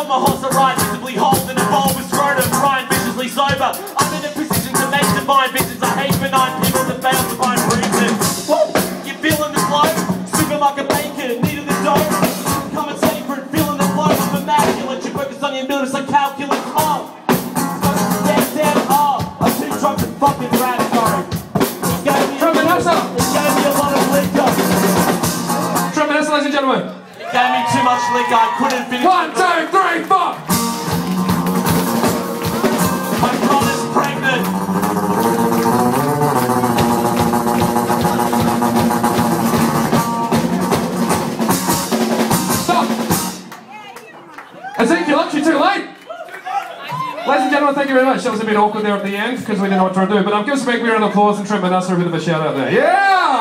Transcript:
on my horse I ride, visibly hold and evolve with scrotum, grind viciously sober. I'm in a position to make divine visions. I hate benign people that fail to find reason. Woo! You feeling the flow? Supermarket bacon, needing the dough. Come and sacred, feeling the flow of immaculate. You focus on your notice like calculus. Oh, stand, stand, oh. I'm too drunk to fucking rap, sorry. It gave me a Trumpet, lot- that's up. It gave me a lot of liquor. Trumpet, ladies and gentlemen. Gave me too much liquor. I couldn't finish. One, two, three, four. My brother's pregnant. Stop. Ezekiel, you're too late. Ladies and gentlemen, thank you very much. That was a bit awkward there at the end because we didn't know what to do. But I'm um, give us a big round of applause and Trent Manassa a bit of a shout out there. Yeah!